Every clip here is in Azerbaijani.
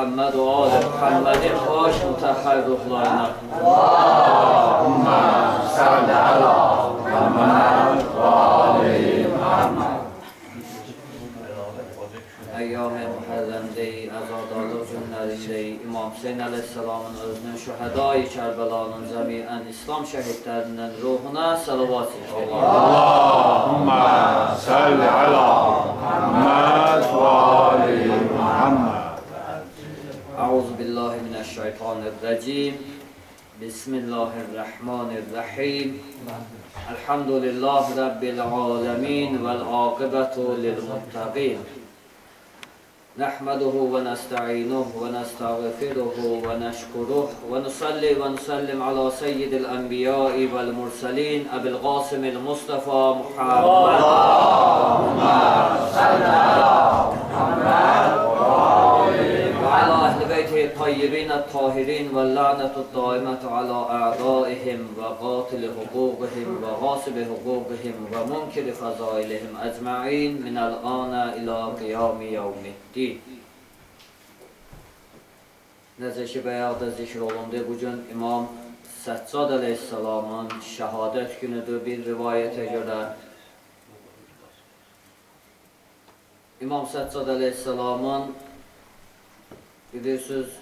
Muhammed ve Ali Muhammed'in baş mutahhar ruhlarına. Allahümme salli ala Muhammed ve ali Muhammed. Əyyam-ı Muhərrəmdəyi, əzadarlıq günlərindəyi İmam Hüseyin əleyhissalamın özünün şühədai Kərbəlanın cəmiən İslam şəhidlərinin ruhuna salavat çəkək. Allahümme salli ala Muhammed ve ali Muhammed. أعوذ بالله من الشيطان الرجيم. بسم الله الرحمن الرحيم. الحمد لله رب العالمين والعاقبة للمتقين. نحمده ونستعينه ونستغفره ونشكره ونصلي ونسلم على سيد الأنبياء والمرسلين أبي القاسم المصطفى محمد. الطيبين الطاهرين واللعنة الدائمة على أعدائهم وقاتل حقوقهم وغاصب حقوقهم ومنكر فضائلهم أجمعين من الآن إلى قيام يوم الدين Necə ki, bəyaqda zikr olundu, bugün İmam Səccad əleyhissalamın şəhadət günüdür bir rivayətə görə. İmam Səccad əleyhissalamın bilirsiniz,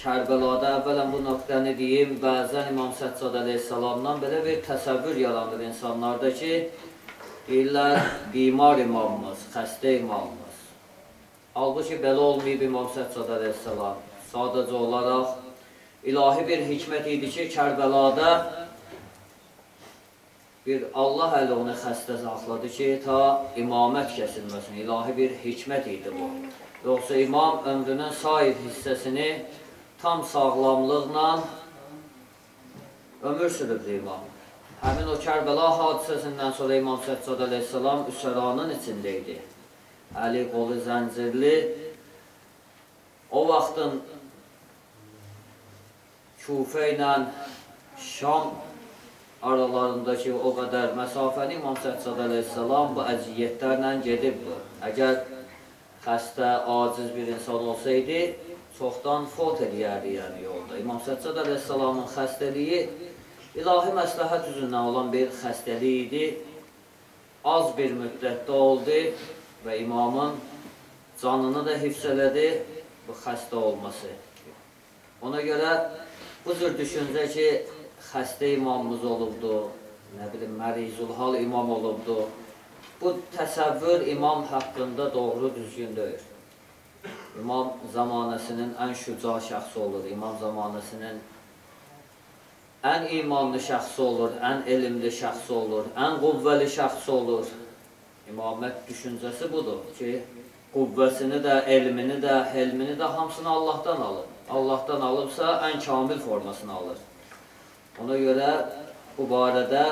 Kərbəlada əvvələn bu nöqtəni deyim, bəzən İmam Səccad əleyhissalamdan belə bir təsəvvür yaranır insanlarda ki, deyirlər, bimar imamımız, xəstə imamımız. Halbuki belə olmayıb İmam Səccad əleyhissalam. Sadəcə olaraq ilahi bir hikmət idi ki, Kərbəlada bir Allah əli onu xəstə saxladı ki, ta imamət kəsilməsin. İlahi bir hikmət idi bu. Yoxsa imam ömrünün sair hissəsini tam sağlamlıqla ömür sürübdü imam. Həmin o Kərbəla hadisəsindən sonra İmam Səccad əleyhissalam üsəranın içində idi. Əli qolu zəncirli. O vaxtın Kufə ilə Şam aralarındakı o qədər məsafəni İmam Səccad əleyhissalam bu əziyyətlərlə gedibdir. Əgər xəstə, aciz bir insan olsaydı, çoxdan fot edərdi yəni yolda. İmam Səccad əleyhissalamın xəstəliyi ilahi məsləhət üzündən olan bir xəstəlik idi. Az bir müddətdə oldu və imamın canını da hifz elədi bu xəstə olması. Ona görə bu cür düşüncə ki, xəstə imamımız olubdu, nə bilim, mərizulhal imam olubdu. Bu təsəvvür imam haqqında doğru düzgün deyil. İmam zamanəsinin ən şüca şəxsi olur, imam zamanəsinin ən imanlı şəxsi olur, ən elmli şəxsi olur, ən quvvəli şəxsi olur. İmamət düşüncəsi budur ki, qüvvəsini də, elmini də, helmini də hamısını Allahdan alır. Allahdan alıbsa ən kamil formasını alır. Ona görə bu barədə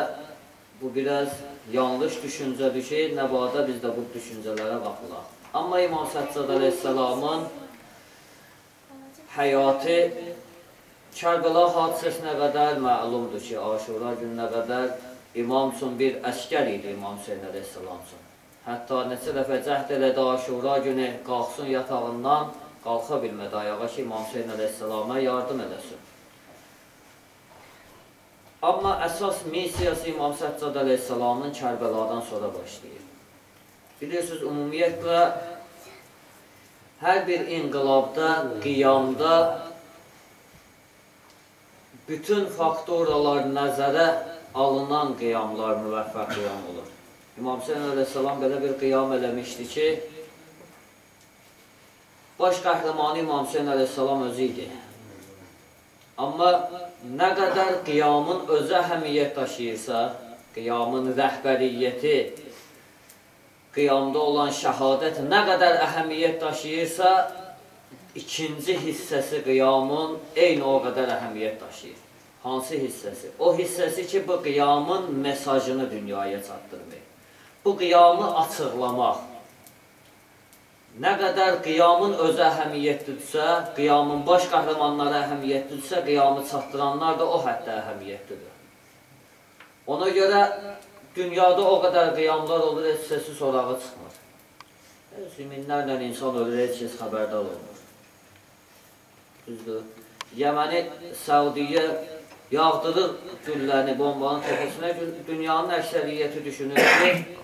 bu biraz yanlış düşüncədir ki, nəbada biz də bu düşüncələrə baxılaq. Amma İmam Səccad əleyhissalamın həyatı Kərbəla hadisəsinə qədər məlumdur ki, Aşura gününə qədər imam üçün bir əskər idi İmam Hüseyin əleyhissalam üçün. Hətta neçə dəfə cəhd elədi Aşura günü qalxsın yatağından, qalxa bilmədi ayağa ki, İmam Hüseyin əleyhissalama yardım edəsin. Amma əsas missiyası İmam Səccad əleyhissalamın Kərbəladan sonra başlayır. Bilirsiniz, ümumiyyətlə, hər bir inqilabda, qiyamda bütün faktoralar nəzərə alınan qiyamlar müvəffəq qiyam olur. İmam Hüseyin əleyhissalam belə bir qiyam eləmişdi ki, baş qəhrəmanı İmam Hüseyin əleyhissalam özü idi. Amma nə qədər qiyamın özü əhəmiyyət daşıyırsa, qiyamın rəhbəriyyəti, qiyamda olan şəhadət nə qədər əhəmiyyət daşıyırsa, ikinci hissəsi qiyamın eyni o qədər əhəmiyyət daşıyır. Hansı hissəsi? O hissəsi ki, bu qiyamın mesajını dünyaya çatdırmaq. Bu qiyamı açıqlamaq. Nə qədər qiyamın özü əhəmiyyətlidirsə, qiyamın baş qəhrəmanları əhəmiyyətlidirsə, qiyamı çatdıranlar da o həddə əhəmiyyətlidir. Ona görə dünyada o qədər qiyamlar olur, heç səsi sorağı çıxmır. Heç minlərlə insan ölür, heç kəs xəbərdar olmur. Düzdür. Yəməni Səudiyyə yağdırır gülləni, bombanın təpəsinə, dünyanın əksəriyyəti düşünür ki,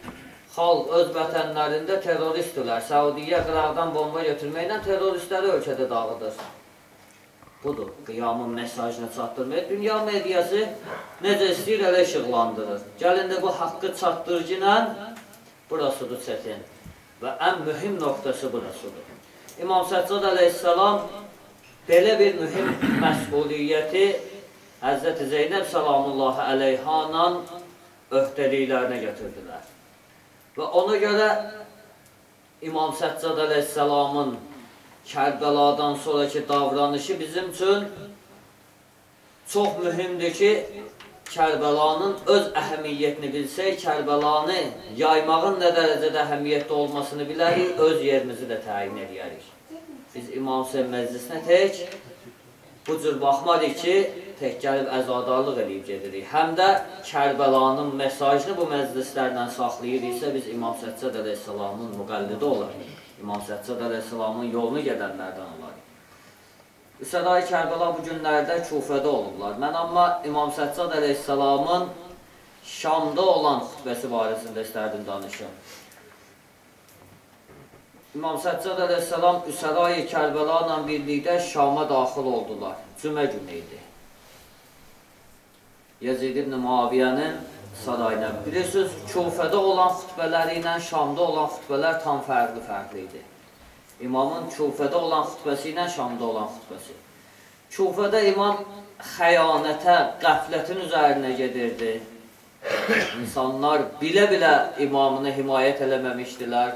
xalq öz vətənlərində terroristdirlər. Səudiyyə qıraqdan bomba götürməklə terroristləri ölkədə dağıdır. Budur, qiyamın mesajını çatdırmaya. Dünya mediası necə istəyir, elə işıqlandırır. Gəlin də bu haqqı çatdırıcı burasıdır çətin. Və ən mühüm nöqtəsi burasıdır. İmam Səccad əleyhissalam belə bir mühüm məsuliyyəti Həzrət Zeynəb salamullahi əleyhanla öhdəliklərinə götürdülər. Və ona görə İmam Səccad əleyhissalamın Kərbəladan sonraki davranışı bizim üçün çox mühümdür ki, Kərbəlanın öz əhəmiyyətini bilsək, Kərbəlanı yaymağın nə dərəcədə əhəmiyyətli olmasını bilərik, öz yerimizi də təyin edərik. Biz İmam Hüseyin məclisinə tək bu cür baxmarıq ki, tək gəlib əzadarlıq edib gedirik. Həm də Kərbəlanın mesajını bu məclislərlə saxlayıriksə, biz İmam Səccad əleyhissalamın müqəllidi olarıq. İmam Səccad əleyhissalamın yolunu gedənlərdən olar. Sərai Kərbəla bu günlərdə Kufədə olublar. Mən amma İmam Səccad əleyhissalamın Şamda olan xütbəsi barəsində istərdim danışım. İmam Səccad əleyhissalam Üsərai Kərbəla ilə birlikdə Şama daxil oldular. Cümə günü idi. Yezid ibn Muaviyyənin sarayına. Bilirsiniz, Kufədə olan xütbələri ilə Şamda olan xütbələr tam fərqli-fərqli idi. İmamın Kufədə olan xütbəsi ilə Şamda olan xütbəsi. Kufədə imam xəyanətə, qəflətin üzərinə gedirdi. İnsanlar bilə-bilə imamını himayət eləməmişdilər.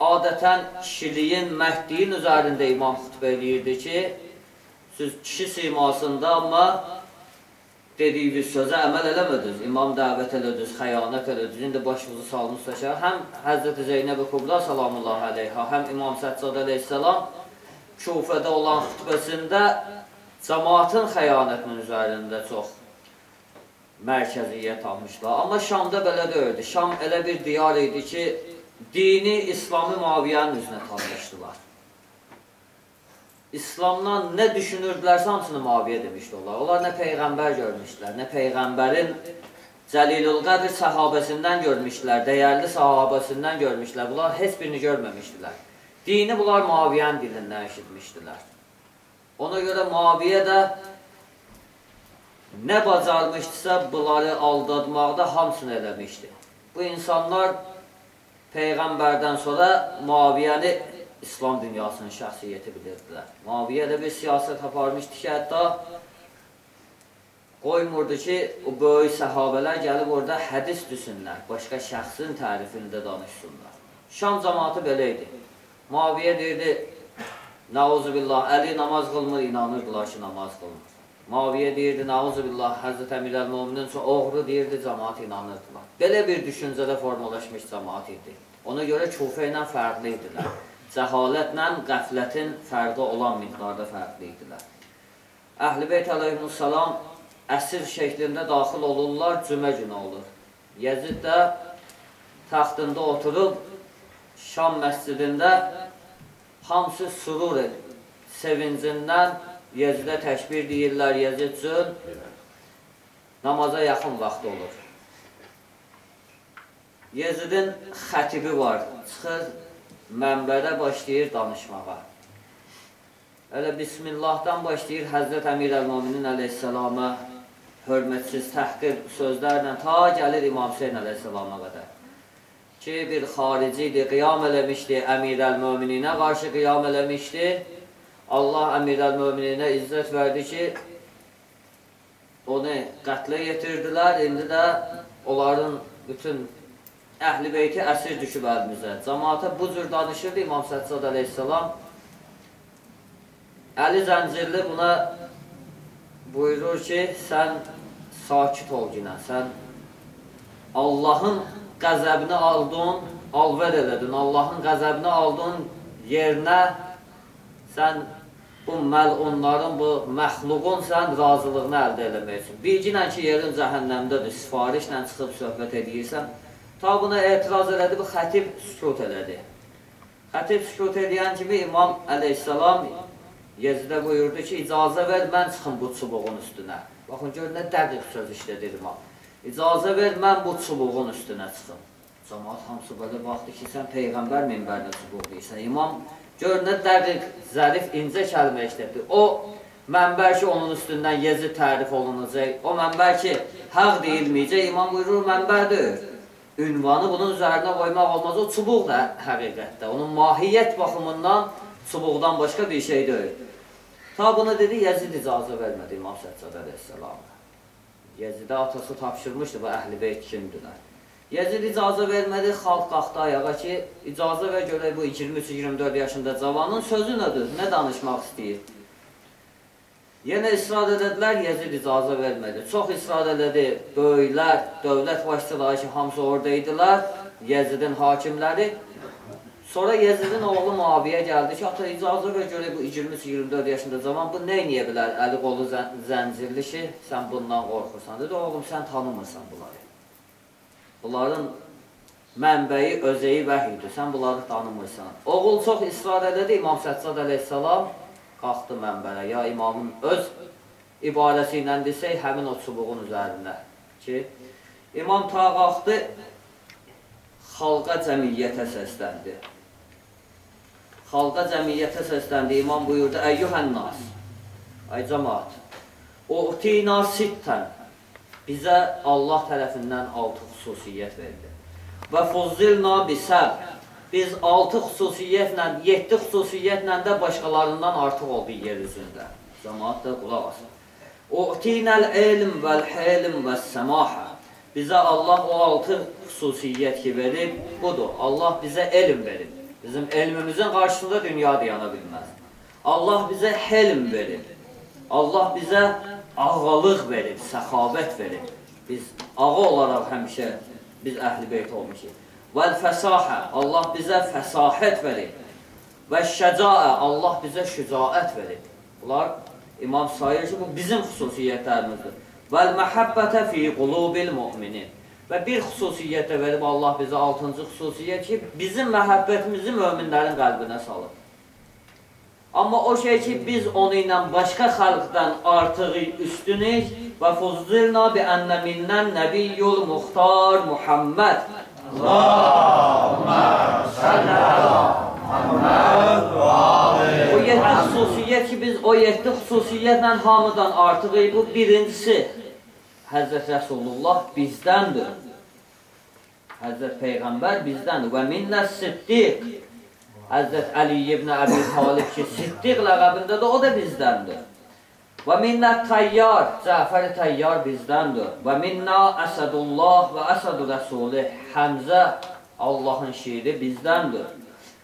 Adətən kişiliyin, məhdliyin üzərində imam xütbə eləyirdi ki, siz kişi simasında, amma dediyiniz sözə əməl eləmədiniz, imam dəvət elədiniz, xəyanət elədiniz, indi başınızı salınız təşər. Həm Həzrəti Zeynəb-i Kubra salamullah əleyhə, həm İmam Səccad əleyhissalam Kufədə olan xütbəsində cəmaatın xəyanətinin üzərində çox mərkəziyyət almışlar. Amma Şamda belə deyildi. Şam elə bir diyar idi ki, dini İslamı Muaviyyənin üzünə tanışdılar. İslamdan nə düşünürdülərsə hamısını Muaviyyə demişdi onlar. Onlar nə Peyğəmbər görmüşdülər, nə Peyğəmbərin Cəlilul Qədr səhabəsindən görmüşdülər, dəyərli sahabəsindən görmüşdülər. Bunlar heç birini görməmişdilər. Dini bunlar Muaviyyənin dilindən eşitmişdilər. Ona görə Muaviyyə də nə bacarmışdısa bunları aldadmaqda hamısını eləmişdi. Bu insanlar Peyğəmbərdən sonra Muaviyyəni İslam dünyasının şəxsiyyəti bilirdilər. Muaviyyə də bir siyasət aparmışdı ki, hətta qoymurdu ki, o böyük səhabələr gəlib orada hədis düşsünlər, başqa şəxsin tərifində danışsınlar. Şam cəmatı belə idi. Muaviyyə deyirdi, Nauzubillah, Əli namaz qılmır, inanırdılar ki, namaz qılmır. Muaviyyə deyirdi, Nauzubillah, Həzrət Əmir Əl-Muminin üçün oğru deyirdi, cəmat inanırdılar. Belə bir düşüncədə formalaşmış cəmat idi. Ona görə Kufə ilə fərqli idilər cəhalətlə qəflətin fərqi olan miqdarda fərqli idilər. Əhl-i Beyt əleyhissalam əsir şəklində daxil olurlar, cümə günü olur. Yezid də taxtında oturub Şam məscidində hamısı surur edir. Sevincindən Yezidə təşbir deyirlər, Yezid üçün namaza yaxın vaxt olur. Yezidin xətibi var, çıxır mənbədə başlayır danışmağa. Elə Bismillahdan başlayır Həzrət Əmir Əl-Muminin əleyhissalama hörmətsiz, təhqir sözlərlə ta gəlir İmam Hüseyin əleyhissalama qədər. Ki, bir xarici idi, qiyam eləmişdi, Əmir Əl-Mümininə qarşı qiyam eləmişdi. Allah Əmir Əl-Mümininə izzət verdi ki, onu qətlə yetirdilər. İndi də onların bütün əhl-i beyti əsir düşüb əlimizə. Cəmaata bu cür danışırdı İmam Səccad əleyhissalam. Əli Zəncirli buna buyurur ki, sən sakit ol günə, sən Allahın qəzəbini aldın, alvər elədin, Allahın qəzəbini aldın yerinə sən bu məlunların, bu məxluqun sən razılığını əldə eləmək üçün. Bilginən ki, yerin cəhənnəmdədir, sifarişlə çıxıb söhbət edirsən, Ta buna etiraz elədi, bu xətib sükut elədi. Xətib sükut edən kimi İmam əleyhissalam Yezidə buyurdu ki, icazə ver, mən çıxım bu çubuğun üstünə. Baxın, gör, nə dəqiq söz işlədir İmam. İcazə ver, mən bu çubuğun üstünə çıxım. Cəmaat hamısı belə baxdı ki, sən Peyğəmbər minbərinə çubuq deyirsən. İmam gör, nə dəqiq, zərif, incə kəlmə işlədir. O mənbər ki, onun üstündən yezi tərif olunacaq. O mənbər ki, haq deyilməyəcək. İmam buyurur, mənbər deyil ünvanı bunun üzərinə qoymaq olmaz. O çubuq da həqiqətdə. Onun mahiyyət baxımından çubuqdan başqa bir şey deyil. Ta bunu dedi, Yezid icazə vermədi İmam Səccad əleyhissalamı. Yezidə atası tapşırmışdı, bu əhl-i beyt kimdilər. Yezid icazə vermədi, xalq qalxdı ayağa ki, icazə ver görək bu 23-24 yaşında cavanın sözü nədir, nə danışmaq istəyir? Yenə israr edədilər, Yezid icazə vermədi. Çox israr elədi, böyüklər, dövlət başçıları ki, hamısı orada idilər, Yezidin hakimləri. Sonra Yezidin oğlu Muaviyə gəldi ki, ata icazə ver görək bu 23-24 yaşında zaman bu nə eləyə bilər? Əli qolu zən zəncirli ki, sən bundan qorxursan. Dedi, oğlum sən tanımırsan bunları. Bunların mənbəyi, özəyi vəhidir, sən bunları tanımırsan. Oğul çox israr elədi, İmam Səccad əleyhissalam qalxdı mənbərə, ya imamın öz ibarəsi ilə desək, həmin o çubuğun üzərində ki, imam ta qalxdı, xalqa cəmiyyətə səsləndi. Xalqa cəmiyyətə səsləndi, imam buyurdu, əyyuhən nas, ay cəmaat, u'tina sittən, bizə Allah tərəfindən altı xüsusiyyət verdi. Və fuzzilna bisəb, biz 6 xüsusiyyətlə, 7 xüsusiyyətlə də başqalarından artıq olduq yer üzündə. Cəmaat da qulaq asın. U'tinəl elm vəl helm vəs səmahə. Bizə Allah o 6 xüsusiyyət ki verib, budur. Allah bizə elm verib. Bizim elmimizin qarşısında dünya dayana bilməz. Allah bizə helm verib. Allah bizə ağalıq verib, səxavət verib. Biz ağa olaraq həmişə biz əhl-i beyt olmuşuq. Vəl fəsahə, Allah bizə fəsahət verib. Və şəcaə, Allah bizə şücaət verib. Bunlar İmam sayır ki, bu bizim xüsusiyyətlərimizdir. Vəl məhəbbətə fi qulubil müminin. Və bir xüsusiyyətə verib Allah bizə altıncı xüsusiyyət ki, bizim məhəbbətimizi möminlərin qəlbinə salır. Amma o şey ki, biz onu ilə başqa xalqdan artığı üstünük və fuzdilna bi ənnə minnən nəbiyyul muxtar Muhammed Allahümme salli ala Muhammed ve ali O yeddi xüsusiyyət ki, biz o yeddi xüsusiyyətlə hamıdan artıqıyıq. Bu birincisi, Həzrət Rəsulullah bizdəndir. Həzrət Peyğəmbər bizdəndir. Və minnə siddiq. Həzrət Əli ibn Əbi Talib ki, siddiq ləqəbində də o da bizdəndir. Və minnə təyyar, Cəfər təyyar bizdəndir. Və minnə Əsədullah və Əsədu Rəsulü Həmzə Allahın şiiri bizdəndir.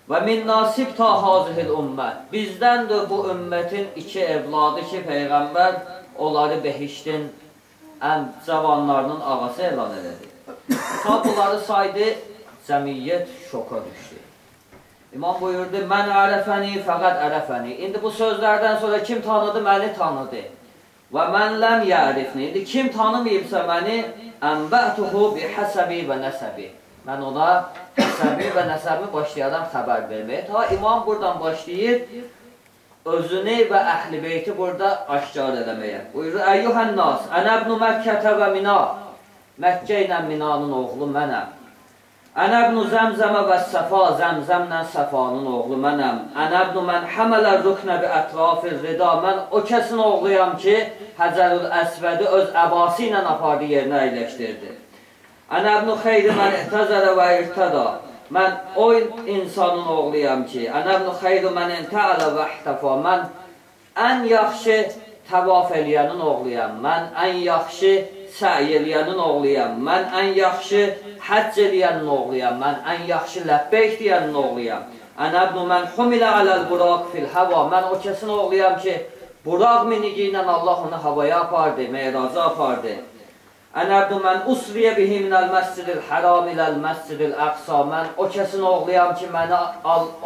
Və min nasib ta hazihil ümmət. Bizdəndir bu ümmətin iki evladı ki, Peyğəmbər onları behiştin ən cavanlarının ağası elan elədi. Ta bunları saydı, cəmiyyət şoka düşdü. İmam buyurdu, mən ərəfəni, fəqət ərəfəni. İndi bu sözlərdən sonra kim tanıdı, məni tanıdı. Və mən ləm yərifni. İndi kim tanımayıbsa məni, ənbətuhu bi həsəbi və nəsəbi. Mən ona həsəbi və nəsəbi başlayaram xəbər verməyə. Ta imam buradan başlayır, özünü və əhl-i beyti burada aşkar eləməyə. Buyurur, Əyyuhən nas, ənəbnu Məkkətə və Mina. Məkkə ilə Minanın oğlu mənəm. Ənəbnu zəmzəmə və səfa, zəmzəmlə səfanın oğlu mənəm. Ənəbnu mən həmələ rüknə bi ətrafir rida. Mən o kəsin oğluyam ki, Həcərül Əsvədi öz əbası ilə apardı yerinə əyləşdirdi. Ənəbnu xeyri mən ihtəzərə və irtəda. Mən o insanın oğluyam ki, ənəbnu xeyri mən intəələ və ihtəfa. Mən ən yaxşı təvaf eləyənin oğluyam. Mən ən yaxşı səy eləyənin oğluyam. Mən ən yaxşı həcc eləyənin oğluyam. Mən ən yaxşı ləbbeyk deyənin oğluyam. Ənəbnu mən humilə aləl buraq fil həva. Mən o kəsin oğluyam ki, buraq minigi ilə Allah onu havaya apardı, meyraza apardı. Ənəbnu mən usriyə bihi minəl məscidil həram iləl məscidil əqsa. Mən o kəsin oğluyam ki, məni,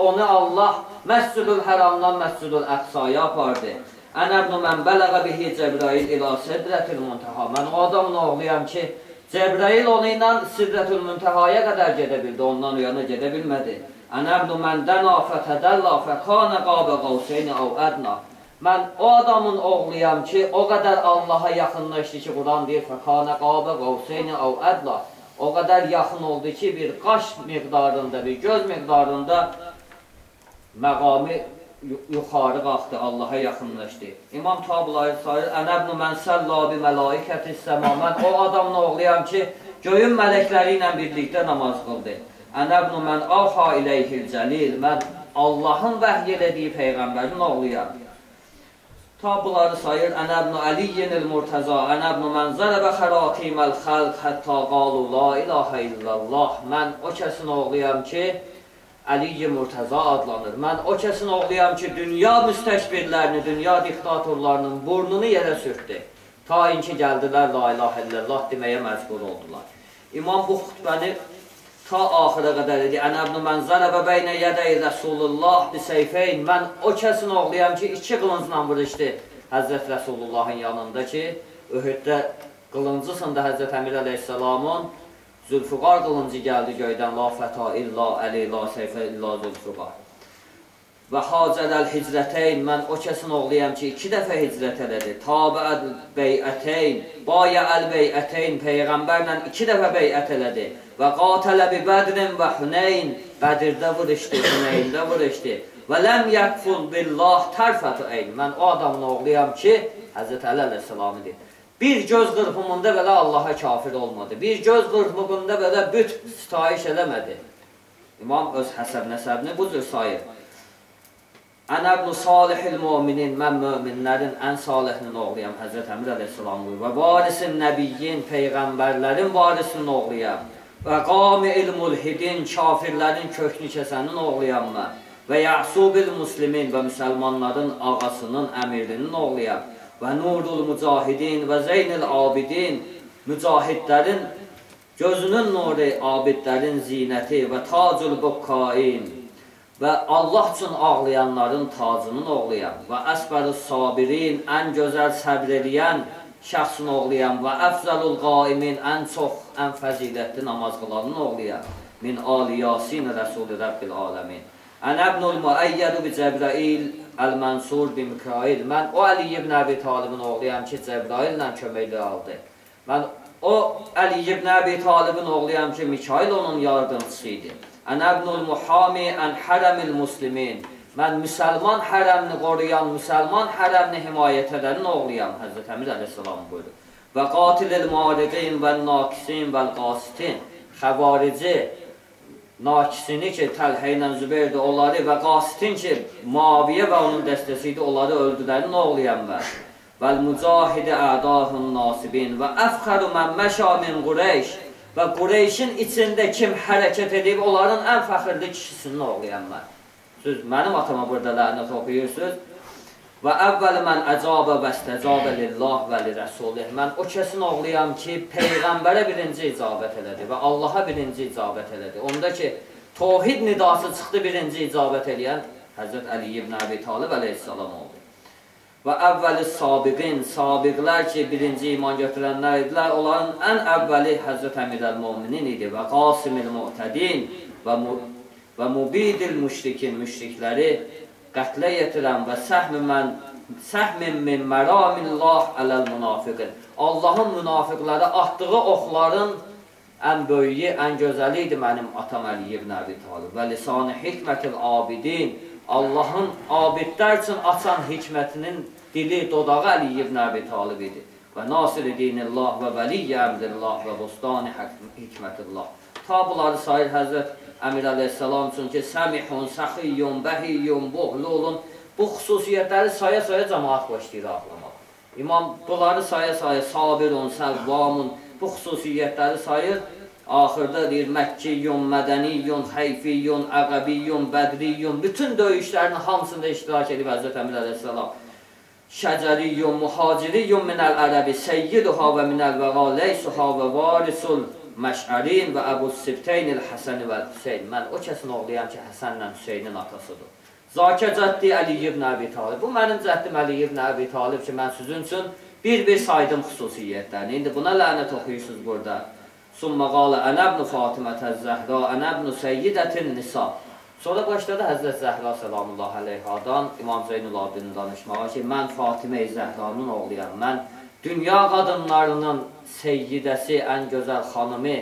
onu Allah məscidil həramdan məscidil əqsaya apardı. Ənəbnu mən bələğə bihi Cəbrail ilə sedrətil muntaha. Mən o adamın oğluyam ki, Cəbrəil onu ilə Sidrətül Müntəhaya qədər gedə bildi, ondan o yana gedə bilmədi. Ənəbnu məndəna fətədəllə fəkənə qabə qavseyni əv ədna. Mən o adamın oğluyam ki, o qədər Allaha yaxınlaşdı ki, Quran deyir, fəkənə qabə qavseyni əv ədna. O qədər yaxın oldu ki, bir qaş miqdarında, bir göz miqdarında məqami yuxarı qalxdı, Allaha yaxınlaşdı. İmam Tabulay sayır, Ənəbnu mən səllabi mələikəti səma. Mən o adamın oğluyam ki, göyün mələkləri ilə birlikdə namaz qıldı. Ənəbnu mən avha iləyhil cəlil. Mən Allahın vəhy elədiyi Peyğəmbərin oğluyam. Tabulları sayır, Ənəbnu əliyyinil murtəza, Ənəbnu mən zərəbə xəraqiməl xəlq hətta qalu la ilahə illallah. Mən o kəsin oğluyam ki, Əliyi Murtəza adlanır. Mən o kəsin oğluyam ki, dünya müstəkbirlərini, dünya diktatorlarının burnunu yerə sürtdü. Ta inki gəldilər, la ilahə illallah deməyə məcbur oldular. İmam bu xütbəni ta axıra qədər dedi. Ənəbnu mən zərəbə beynə yədəy Rəsulullah biseyfeyn. Mən o kəsin oğluyam ki, iki qılıncla vuruşdu Həzrət Rəsulullahın yanında ki, Ühüddə qılıncısında Həzrət Əmir əleyhissalamın Zülfüqar qılıncı gəldi göydən, la fəta illa əli, la seyfə illa zülfüqar. Və hacərəl hicrəteyn, mən o kəsin oğluyam ki, iki dəfə hicrət elədi. Tabəəd beyətəyn, bayə əl beyətəyn, Peyğəmbərlə iki dəfə beyət elədi. Və qatələ bi bədrin və hüneyn, Bədirdə vuruşdu, Hüneyndə vuruşdu. Və ləm yəkful billah tərfətü eyn, mən o adamın oğluyam ki, Həzrət Əli əleyhissalamı deyir. Bir göz qırpımında belə Allaha kafir olmadı. Bir göz qırpımında belə büt sitayiş eləmədi. İmam öz həsəb nəsəbini bu cür sayır. Ənəbnu salihil müminin, mən möminlərin ən salihinin oğluyam, Həzrət Əmir əleyhissalam buyur. Və varisin nəbiyyin, peyğəmbərlərin varisinin oğluyam. Və qami'il mulhidin, kafirlərin köknü kəsənin oğluyam mən. Və ya'subil muslimin və müsəlmanların ağasının, əmirinin oğluyam və nurul mücahidin və zeynil abidin mücahidlərin gözünün nuru, abidlərin zinəti və tacul bukkain və Allah üçün ağlayanların tacının oğlayan və əsbərus sabirin ən gözəl səbr eləyən şəxsin oğlayan və əfzəlul qaimin ən çox, ən fəzilətli namaz qılanın oğlayan min ali yasin rəsulü Rəbbil aləmin. Ənəbnul müəyyədu bi Cəbrail Əl-Mənsur bin Mikail. Mən o Əli ibn Əbi Talibin oğluyam ki, Cəbraillə köməkli aldı. Mən o Əli ibn Əbi Talibin oğluyam ki, Mikail onun yardımcısı idi. Ənəbnul Muhami ən hərəmil muslimin. Mən müsəlman hərəmini qoruyan, müsəlman hərəmini himayət edənin oğluyam, Həzrət Əmir əleyhissalam buyurur. Və qatilil mariqin və nakisin və qasitin. Xəvarici, nakisini ki, Təlhə ilə Zübeyirdə onları və qasitin ki, Maviyə və onun dəstəsi idi, onları öldürənin oğluyam mən. Vəl mücahidi ədahun nasibin və əfxəru mən məşa min Qureyş və Qureyşin içində kim hərəkət edib, onların ən fəxirli kişisinin oğluyam mən. Siz mənim atama burada lənət oxuyursunuz. Və əvvəl mən əcabə və istəcabə lillah və li rəsulih. Mən o kəsin oğluyam ki, Peyğəmbərə birinci icabət elədi və Allaha birinci icabət elədi. Onda ki, tohid nidası çıxdı birinci icabət eləyən Həzrət Əli ibn Əbi Talib əleyhissalam oldu. Və əvvəli sabiqin, sabiqlər ki, birinci iman götürənlər idilər, onların ən əvvəli Həzrət Əmir əl-Muminin idi və Qasimil Mu'tədin və, mu və Mubidil müşrikin, müşrikləri qətlə yetirən və səhmin mən səhmin min məramillah ələl münafiqin. Allahın münafiqlərə atdığı oxların ən böyüyü, ən gözəli idi mənim atam Əli ibn Əbi Talib. Və lisanı hikmətil abidin, Allahın abidlər üçün açan hikmətinin dili, dodağı Əli ibn Əbi Talib idi. Və nasir-i dinillah və vəliyyə əmdillah və bostani hikmətillah. Ta bunları sayır Həzrət Əmir əleyhissalam üçün ki, səmihun, səxiyyun, bəhiyyun, buhlulun bu xüsusiyyətləri saya-saya cəmaat başlayır ağlamaq. İmam bunları saya-saya sabirun, səvvamun bu xüsusiyyətləri sayır. Axırda deyir Məkkiyyun, Mədəniyyun, Xeyfiyyun, Əqəbiyyun, Bədriyyun bütün döyüşlərin hamısında iştirak edib Həzrət Əmir əleyhissalam. Şəcəriyyun, Muhaciriyyun minəl ərəbi, Seyyiduha və minəl vəqa, Leysuha və varisul Məşərin və Əbu Sibteyn il-Həsəni və Hüseyn. Mən o kəsin oğluyam ki, Həsənlə Hüseynin atasıdır. Zakə cəddi Əli ibn Əbi Talib. Bu mənim cəddim Əli ibn Əbi Talib ki, mən sizin üçün bir-bir saydım xüsusiyyətlərini. İndi buna lənət oxuyursunuz burada. Summa qala ənə ibn Fatimətə Zəhra, ənə ibn Seyyidətin Nisa. Sonra başladı Həzrət Zəhra salamullah əleyhadan İmam Zeynul Abidin danışmağa ki, mən Fatimə Zəhranın oğluyam. Mən dünya qadınlarının seyyidəsi, ən gözəl xanımı,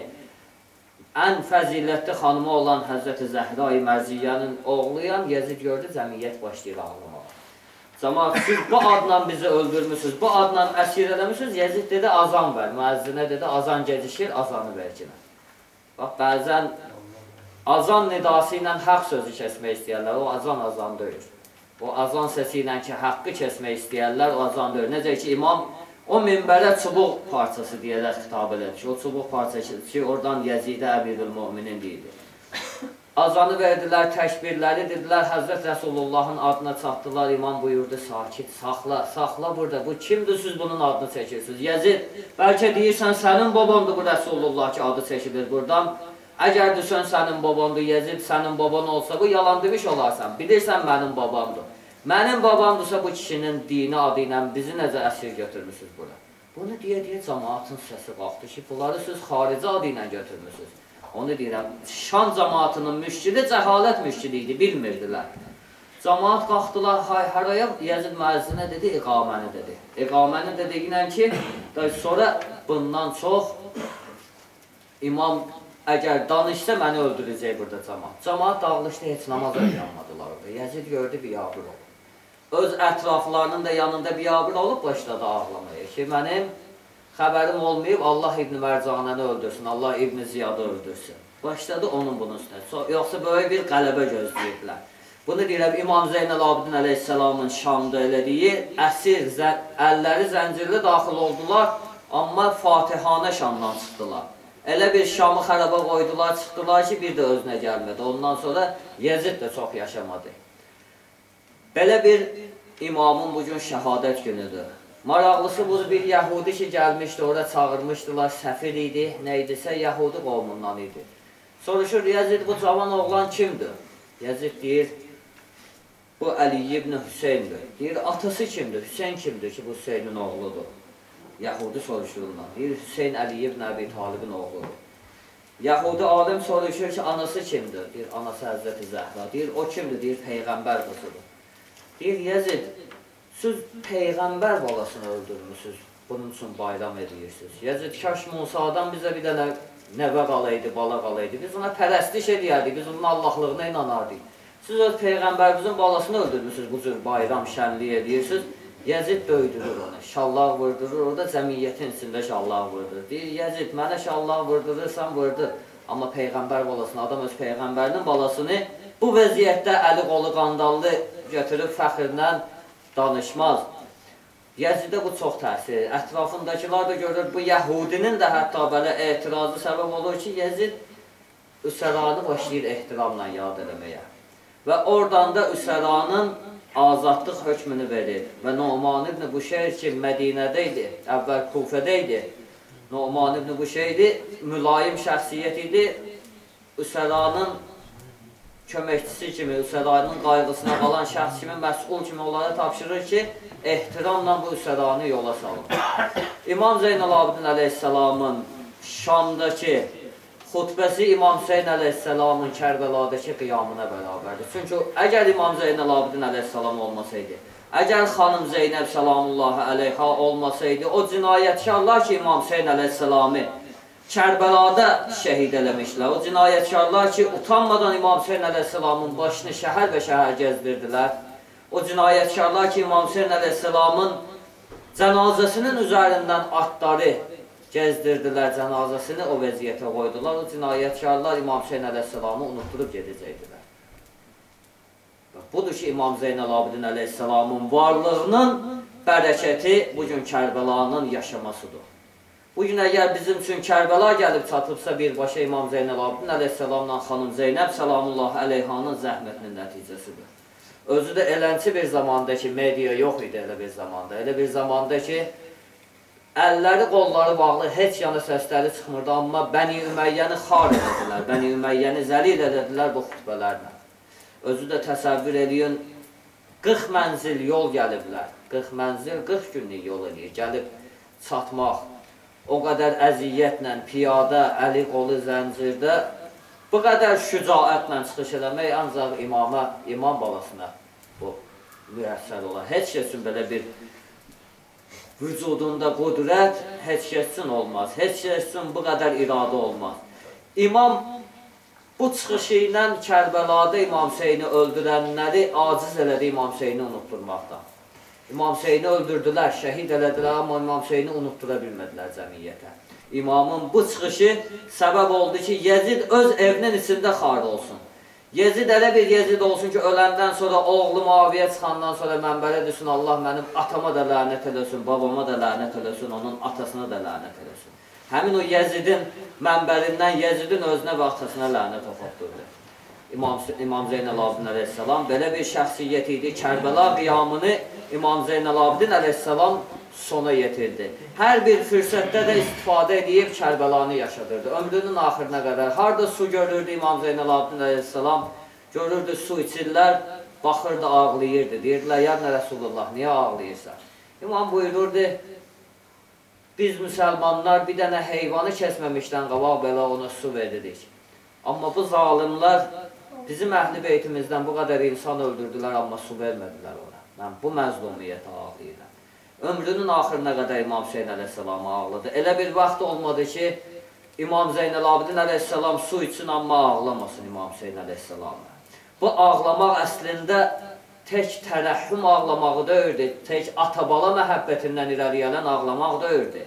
ən fəzilətli xanımı olan Həzrət Zəhra-i Mərziyyənin oğluyam. Yezid gördü, cəmiyyət başlayır ağlamağa. Cəmaat, siz bu adla bizi öldürmüsünüz, bu adla əsir eləmişsiniz. Yezid dedi, azan ver. Müəzzinə dedi, azan gecişir, azanı ver ki. Bax, bəzən azan nidası ilə haqq sözü kəsmək istəyərlər, o azan azan deyil. O azan səsi ilə ki, haqqı kəsmək istəyərlər, o azan deyil. Necə ki, imam o minbərə çubuq parçası deyərlər xitab edir ki, o çubuq parçası ki, oradan Yəzidə Əbidül Müminin deyilir. Azanı verdilər, təkbirləri dedilər, Həzrət Rəsulullahın adına çatdılar, imam buyurdu, sakit, saxla, saxla burada, bu kimdir, siz bunun adını çəkirsiniz? Yəzid, bəlkə deyirsən, sənin babandır bu Rəsulullah ki, adı çəkilir buradan. Əgər düşən sənin babandır, Yezid sənin baban olsa, bu yalan demiş olarsan. Bilirsən mənim babamdır. Mənim babamdırsa bu kişinin dini adı ilə bizi necə əsir götürmüsünüz bura. Bunu deyə-deyə cəmaatın səsi qalxdı ki, bunları siz xarici adı ilə götürmüsünüz. Onu deyirəm, Şan cəmaatının müşkili cəhalət müşkili idi, bilmirdilər. Cəmaat qalxdılar, hay haraya, Yezid müəzzinə dedi, iqaməni dedi. İqaməni dediyinə ki, sonra bundan çox imam əgər danışsa məni öldürəcək burada cəmaat. Cəmaat dağılışda heç namaz öyrənmədılar orada. Yezid gördü, biyabır oldu. Öz ətraflarının da yanında biyabır olub başladı ağlamaya ki, mənim xəbərim olmayıb, Allah İbn Mərcanəni öldürsün, Allah İbn Ziyadı öldürsün. Başladı onun bunun üstünə. Yoxsa böyük bir qələbə gözləyirdilər. Bunu deyirəm, İmam Zeynəl Abidin əleyhissalamın Şamda elədiyi əsir, zə əlləri zəncirli daxil oldular, amma Fatihanə Şamdan çıxdılar. Elə bir Şamı xəraba qoydular, çıxdılar ki, bir də özünə gəlmədi. Ondan sonra Yezid də çox yaşamadı. Belə bir imamın bugün şəhadət günüdür. Maraqlısı budur, bir Yəhudi ki, gəlmişdi, orada çağırmışdılar, səfir idi, nə idisə, Yəhudi qovmundan idi. Soruşur, Yezid, bu cavan oğlan kimdir? Yezid deyir, bu Əli ibn Hüseyndir. Deyir, atası kimdir? Hüseyn kimdir ki, bu Hüseynin oğludur? Yəhudi soruşur ondan. Deyir, Hüseyn Əli ibn Əbi Talibin oğludur. Yəhudi alim soruşur ki, anası kimdir? Deyir, anası Həzrəti Zəhra. Deyir, o kimdir? Deyir, Peyğəmbər qızıdır. Deyir, Yezid, siz Peyğəmbər balasını öldürmüşsünüz, bunun üçün bayram edirsiniz. Yezid, kaş Musa'dan bizə bir dənə nəvə qalaydı, bala qalaydı. Biz ona pərəstiş edərdik, biz onun Allahlığına inanardik. Siz öz Peyğəmbərimizin balasını öldürmüşsünüz, bu cür bayram şənliyi edirsiniz. Yezid döydürür onu, şallah vurdurur, orada cəmiyyətin içində şallah vurdurur. Deyir, Yezid, mənə şallah vurdurursan, vurdur. Amma Peyğəmbər balasını, adam öz Peyğəmbərinin balasını bu vəziyyətdə əli qolu qandallı götürüb fəxrlə danışmaz. Yəzidə bu çox təsir. Ətrafındakılar da görür, bu Yəhudinin də hətta belə etirazı səbəb olur ki, Yezid Üsəranı başlayır ehtiramla yad eləməyə. Və oradan da Üsəranın azadlıq hökmünü verir. Və Numan ibn Buşeyr ki, Mədinədə idi, əvvəl Kufədə idi. Numan ibn Buşeyr mülayim şəxsiyyət idi. Üsəranın köməkçisi kimi, Üsəranın qayğısına qalan şəxs kimi, məsul kimi onlara tapşırır ki, ehtiramla bu Üsəranı yola salın. İmam Zeynəl Abidin əleyhissalamın Şamdakı xutbəsi İmam Hüseyin əleyhissalamın Kərbəladakı qiyamına bərabərdir. Çünki əgər İmam Zeynəl Abidin əleyhissalam olmasaydı, əgər xanım Zeynəb salamullahi əleyha olmasaydı, o cinayətkarlar ki, İmam Hüseyin əleyhissalamı Kərbəlada şəhid eləmişlər. O cinayətkarlar ki, utanmadan İmam Hüseyin əleyhissalamın başını şəhər və şəhər gəzdirdilər. O cinayətkarlar ki, İmam Hüseyin əleyhissalamın cənazəsinin üzərindən atları gəzdirdilər, cənazəsini o vəziyyətə qoydular. O cinayətkarlar İmam Hüseyin əleyhissalamı unutturub gedəcəkdilər. Budur ki, İmam Zeynəl Abidin əleyhissalamın varlığının bərəkəti bugün Kərbəlanın yaşamasıdır. Bugün əgər bizim üçün Kərbəla gəlib çatıbsa birbaşa İmam Zeynəl Abidin əleyhissalamla xanım Zeynəb salamullah əleyhanın zəhmətinin nəticəsidir. Özü də elənçi bir zamanda ki, media yox idi elə bir zamanda. Elə bir zamanda ki, əlləri, qolları bağlı, heç yana səsləri çıxmırdı, amma Bəni Üməyyəni xar edədilər, Bəni Üməyyəni zəlil edədilər bu xütbələrlə. Özü də təsəvvür edin, 40 mənzil yol gəliblər, 40 mənzil, 40 günlük yol edir, gəlib çatmaq, o qədər əziyyətlə, piyada, əli qolu zəncirdə bu qədər şücaətlə çıxış eləmək ancaq imama, imam balasına bu müəssər olar. Heç kəs üçün belə bir vücudunda qudrət heç kəs üçün olmaz. Heç kəs üçün bu qədər iradə olmaz. İmam bu çıxışı ilə Kərbəlada İmam Hüseyni öldürənləri aciz elədi İmam Hüseyni unutturmaqdan. İmam Hüseyni öldürdülər, şəhid elədilər, amma İmam Hüseyni unutdura bilmədilər cəmiyyətə. İmamın bu çıxışı səbəb oldu ki, Yezid öz evinin içində xar olsun. Yezid elə bir Yezid olsun ki, öləndən sonra oğlu Muaviyə çıxandan sonra mənbələ düşsün, Allah mənim atama da lənət eləsin, babama da lənət eləsin, onun atasına da lənət eləsin. Həmin o Yezidin mənbərindən Yezidin özünə və atasına lənət oxutdurdu. İmam, İmam Zeynəl Abidin əleyhissalam belə bir şəxsiyyət idi. Kərbəla qiyamını İmam Zeynəl Abidin əleyhissalam sona yetirdi. Hər bir fürsətdə də istifadə edib Kərbəlanı yaşadırdı. Ömrünün axırına qədər harda su görürdü İmam Zeynəl Abidin əleyhissalam, görürdü su içirlər, baxırdı, ağlayırdı. Deyirdilər, ya Rəsulullah, niyə ağlayırsan? İmam buyururdu, biz müsəlmanlar bir dənə heyvanı kəsməmişdən qabaq belə ona su veririk. Amma bu zalimlər Bizim əhli beytimizdən bu qədər insan öldürdülər, amma su vermədilər ona. Mən bu məzlumiyyətə ağlayıram. Ömrünün axırına qədər İmam Hüseyin əleyhissalamı ağladı. Elə bir vaxt olmadı ki, İmam Zeynəl Abidin əleyhissalam su üçün, amma ağlamasın İmam Hüseyin əleyhissalamı. Bu ağlamaq əslində tək tərəhhüm ağlamağı deyirdi, tək atabala məhəbbətindən irəliyələn ağlamaq deyirdi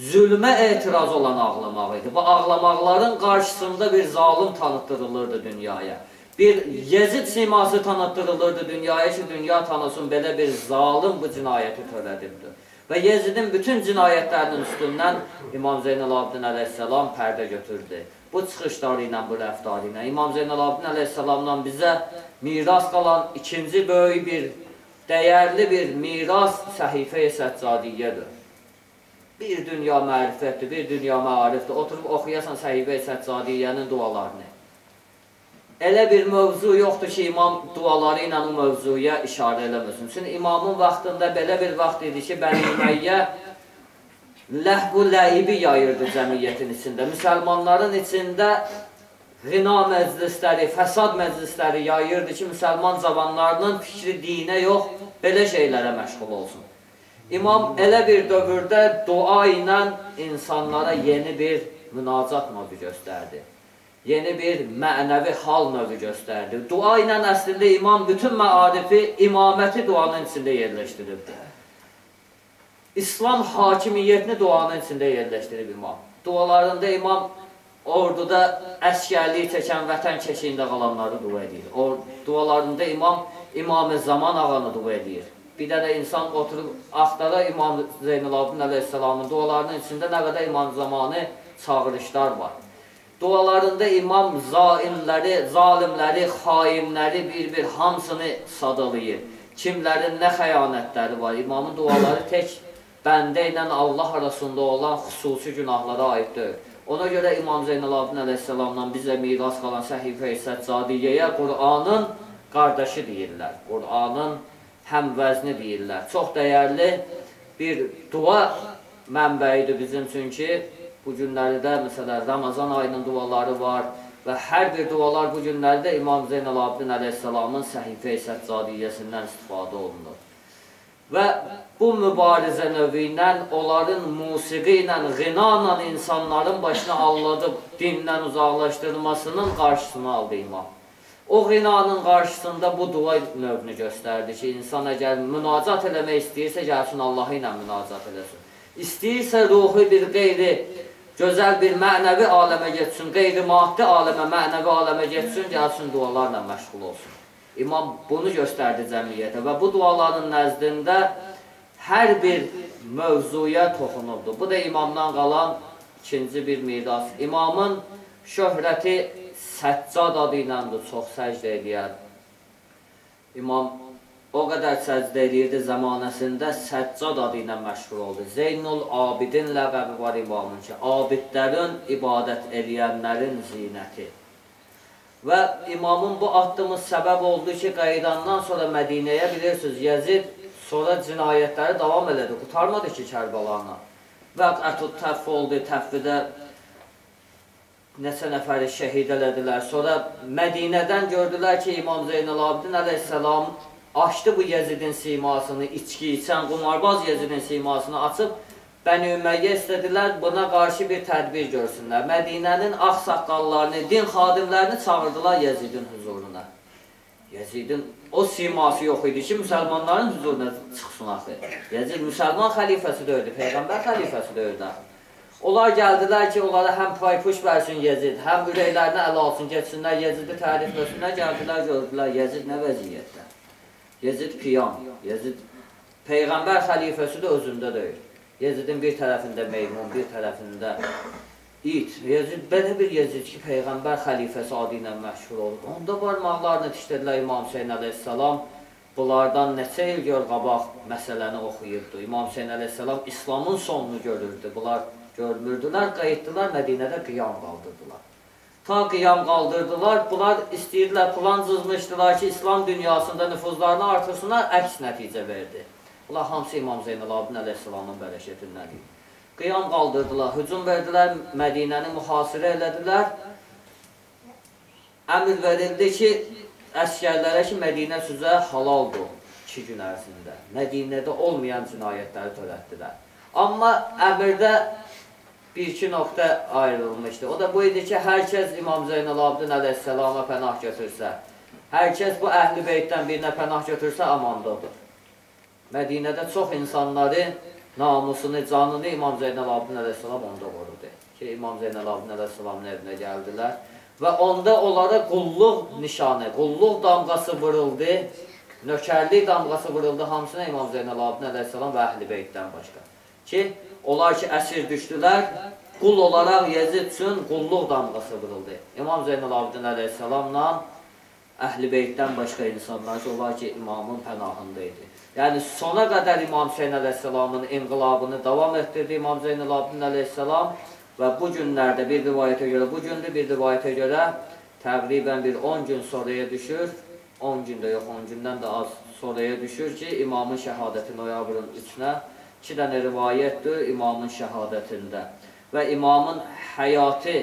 zülmə etiraz olan ağlamaq idi. Bu ağlamaqların qarşısında bir zalim tanıtdırılırdı dünyaya bir Yezid siması tanıtdırılırdı dünyaya ki, dünya tanısın belə bir zalim bu cinayəti törədibdir. Və Yezidin bütün cinayətlərinin üstündən İmam Zeynəl Abidin əleyhissalam pərdə götürdü. Bu çıxışları ilə, bu rəftarı ilə. İmam Zeynəl Abidin əleyhissalamdan bizə miras qalan ikinci böyük bir, dəyərli bir miras səhifə-i səccadiyyədir. Bir dünya mərifətdir, bir dünya mərifətdir. Oturub oxuyasan səhifə-i səccadiyyənin dualarını. Elə bir mövzu yoxdur ki, imam duaları ilə o mövzuya işarə eləməsin. Çünki imamın vaxtında belə bir vaxt idi ki, Bəni Üməyyə ləhbu ləibi yayırdı cəmiyyətin içində. Müsəlmanların içində qina məclisləri, fəsad məclisləri yayırdı ki, müsəlman cavanlarının fikri dinə yox, belə şeylərə məşğul olsun. İmam elə bir dövrdə dua ilə insanlara yeni bir münacat növü göstərdi yeni bir mənəvi hal növü göstərdi. Dua ilə əslində imam bütün məarifi imaməti duanın içində yerləşdiribdir. İslam hakimiyyətini duanın içində yerləşdirib imam. Dualarında imam orduda əskərlik çəkən vətən keşiyində qalanları dua edir. O dualarında imam İmam-ı Zaman ağanı dua edir. Bir dənə insan oturub axtara İmam Zeynəl Abidin əleyhissalamın dualarının içində nə qədər İmam Zamanı çağırışlar var. Dualarında imam zaimləri, zalimləri, xainləri bir-bir hamısını sadalayır. Kimlərin nə xəyanətləri var. İmamın duaları tək bəndə ilə Allah arasında olan xüsusi günahlara aiddir. Ona görə İmam Zeynəl Abidin əleyhissalamdan bizə miras qalan səhifə-i səccadiyyəyə Qur'anın qardaşı deyirlər. Qur'anın həmvəzni deyirlər. Çox dəyərli bir dua mənbəyidir bizim üçün Bu günlərdə, məsələn, Ramazan ayının duaları var və hər bir dualar bu günlərdə İmam Zeynəl Abidin əleyhissalamın səhifə-i səccadiyyəsindən istifadə olunur. Və bu mübarizə növü ilə, onların musiqi ilə, qina ilə insanların başına alladıb dindən uzaqlaşdırılmasının qarşısını aldı imam. O qinanın qarşısında bu dua növünü göstərdi ki, insan əgər münacat eləmək istəyirsə, gəlsin Allahı ilə münacat eləsin. İstəyirsə ruhu bir qeyri gözəl bir mənəvi aləmə getsin, qeyri-maddi aləmə, mənəvi aləmə getsin, gəlsin dualarla məşğul olsun. İmam bunu göstərdi cəmiyyətə və bu duaların nəzdində hər bir mövzuya toxunuldu. Bu da imamdan qalan ikinci bir miras. İmamın şöhrəti Səccad adı iləndir, çox səcdə edir. İmam o qədər səcdə edirdi zamanəsində Səccad adı ilə məşhur oldu. Zeynul Abidin ləqəbi var imamın ki, abidlərin, ibadət eləyənlərin zinəti. Və imamın bu addımız səbəb oldu ki, qayıdandan sonra Mədinəyə bilirsiniz, Yezid sonra cinayətləri davam elədi, qutarmadı ki, Kərbalana. Vəqətü təff oldu, təfvidə neçə nəfəri şəhid elədilər. Sonra Mədinədən gördülər ki, İmam Zeynəl Abidin əleyhissalam açdı bu Yezidin simasını, içki içən qumarbaz Yezidin simasını açıb Bəni Ümməyyə istədilər buna qarşı bir tədbir görsünlər. Mədinənin ağ saqqallarını, din xadimlərini çağırdılar Yezidin huzuruna. Yezidin o siması yox idi ki, müsəlmanların huzuruna çıxsın axı. Yezid müsəlman xəlifəsi deyildi, Peyğəmbər xəlifəsi deyildi. Onlar gəldilər ki, onlara həm paypuş versin Yezid, həm ürəklərinə əl alsın, getsinlər Yezidi tərifləsinlər, gəldilər, gördülər Yezid nə vəziyyətdə. Yezid qiyam, Yezid Peyğəmbər xəlifəsi də özündə deyil. Yezidin bir tərəfində meymun, bir tərəfində it. Yezid belə bir Yezid ki, Peyğəmbər xəlifəsi adı ilə məşhur olub. Onda barmaqlarını dişdədilər İmam Hüseyin əleyhissalam. Bunlardan neçə il gör qabaq məsələni oxuyurdu. İmam Hüseyin əleyhissalam İslamın sonunu görürdü. Bunlar görmürdülər, qayıtdılar, Mədinədə qiyam qaldırdılar. Ta qiyam qaldırdılar, bunlar istəyirdilər, plan cızmışdılar ki, İslam dünyasında nüfuzlarını artırsınlar, əks nəticə verdi. Bunlar hamısı İmam Zeynəl Abidin əleyhissalamın bərəkətindən idi. Qiyam qaldırdılar, hücum verdilər, Mədinəni mühasirə elədilər. Əmr verildi ki, əskərlərə ki, Mədinə süzə halaldır iki gün ərzində. Mədinədə olmayan cinayətləri törətdilər. Amma əmrdə bir-iki nöqtə ayrılmışdı. O da bu idi ki, hər kəs İmam Zeynəl Abidin əleyhissalama pənah götürsə, hər kəs bu əhl-i beytdən birinə pənah götürsə, amandadır. Mədinədə çox insanları namusunu, canını İmam Zeynəl Abidin əleyhissalam onda qorudu. Ki, İmam Zeynəl Abidin əleyhissalamın evinə gəldilər və onda onlara qulluq nişanı, qulluq damğası vuruldu, nökərlik damğası vuruldu hamısına İmam Zeynəl Abidin əleyhissalam və əhl-i beytdən başqa. Ki, onlar ki, əsir düşdülər, qul olaraq Yezid üçün qulluq damğası vuruldu. İmam Zeynəl Abidin əleyhissalamla əhl-i beytdən başqa insanlar ki, onlar ki, imamın pənahında idi. Yəni sona qədər İmam Hüseyn əleyhissalamın inqilabını davam etdirdi İmam Zeynəl Abidin əleyhissalam və bu günlərdə bir rivayətə görə, bu gündür bir rivayətə görə təqribən bir 10 gün sonraya düşür, 10 gündə yox, 10 gündən də az sonraya düşür ki, imamın şəhadəti noyabrın 3-nə 2 dənə rivayətdir imamın şəhadətində və imamın həyatı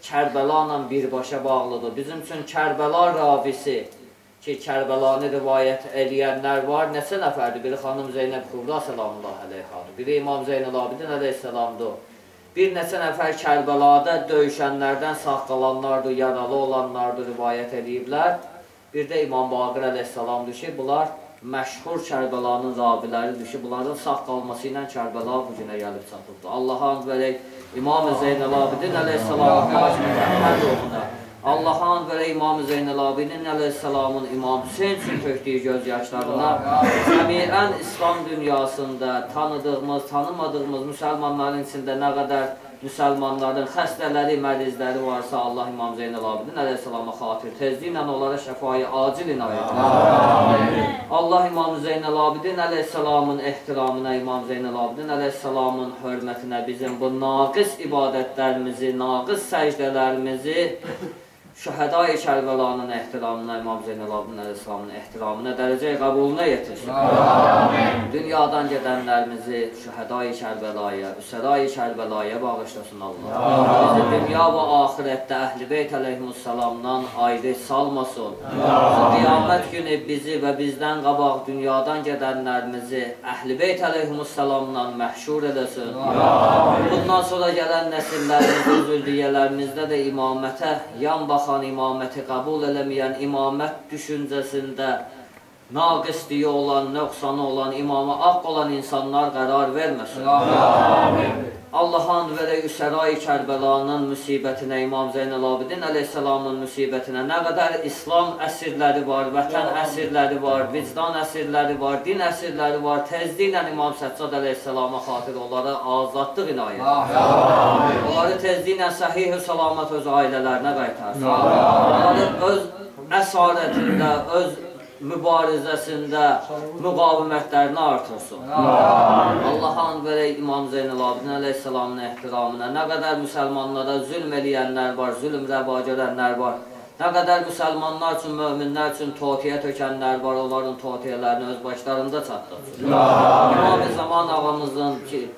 Kərbəla ilə birbaşa bağlıdır. Bizim üçün Kərbəla ravisi ki, Kərbəlanı rivayət eləyənlər var. Neçə nəfərdir? Biri xanım Zeynəb Xubra salamullah əleyhadır. Biri İmam Zeynəl Abidin əleyhissalamdır. Bir neçə nəfər Kərbəlada döyüşənlərdən sağ qalanlardır, yaralı olanlardır, rivayət ediblər. Bir də İmam Baqir əleyhissalamdır ki, bunlar məşhur Kərbəlanın rabiləridir ki, bunların sağ qalması ilə Kərbəla bu günə gəlib çatıbdır. Allaha and verək İmam Zeynəl Abidin əleyhissalamın hər ruhuna. Allaha and verə İmam Zeynəl Abidin əleyhissalamın İmam Hüseyin üçün tökdüyü göz yaşlarına cəmiən İslam dünyasında tanıdığımız, tanımadığımız müsəlmanların içində nə qədər müsəlmanların xəstələri, mərizləri varsa Allah İmam Zeynəl Abidin əleyhissalama xatir tezliklə onlara şəfayı acil inayət. Allah İmam Zeynəl Abidin əleyhissalamın ehtiramına, İmam Zeynəl Abidin əleyhissalamın hörmətinə bizim bu naqis ibadətlərimizi, naqis səcdələrimizi şəhədai Kərbəlanın ehtiramına, İmam Zeynəl Abidin Əleyhisselamın ehtiramına, dərəcəyə qəbuluna yetirsin. Amin. Dünyadan gedənlərimizi şəhədai Kərbəlaya, Üsədai Kərbəlaya bağışlasın Allah. Amin. Bizi dünya və ahirətdə Əhl-i Beyt əleyhimussalamdan ayrı salmasın. Amin. Qiyamət günü bizi və bizdən qabaq dünyadan gedənlərimizi Əhl-i Beyt əleyhimussalamdan məhşur eləsin. Amin. Bundan sonra gələn nəsillərimiz, özüldiyələrimizdə də imamətə yan baxın baxan imaməti qəbul eləməyən imamət düşüncəsində naqisliyi olan, nöqsanı olan, imama haqq olan insanlar qərar verməsin. Amin. Allah'ın verə Üsərai Kərbəlanın müsibətinə, İmam Zeynəl Abidin əleyhissalamın müsibətinə nə qədər İslam əsirləri var, vətən əsirləri var, vicdan əsirləri var, din əsirləri var, tezliklə İmam Səccad əleyhissalama xatir onlara azadlıq inayət. Onları tezliklə səhih salamat öz ailələrinə qaytarsın. Onları öz əsarətində, öz mübarizəsində müqavimətlərini artırsın. Allah'ın verək İmam Zeynəl Abidin əleyhissalamın ehtiramına. Nə qədər müsəlmanlara zülm eləyənlər var, zülm rəva görənlər var, nə qədər müsəlmanlar üçün, möminlər üçün totiyə tökənlər var, onların totiyələrini öz başlarında çatdırsın. İmam-ı Zaman ağamızın ki,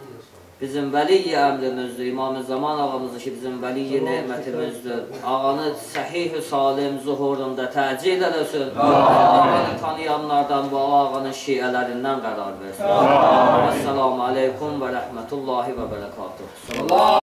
bizim vəliyi əmrimizdir, İmam-ı Zaman ağamızdır ki, bizim vəliyi nemətimizdir. Ağanı səhih-ü salim zuhurunda təcil eləsin. Ağanı tanıyanlardan bu ağanın şiələrindən qərar versin. Əssalamu aleykum və rəhmətullahi və bərəkatuhu.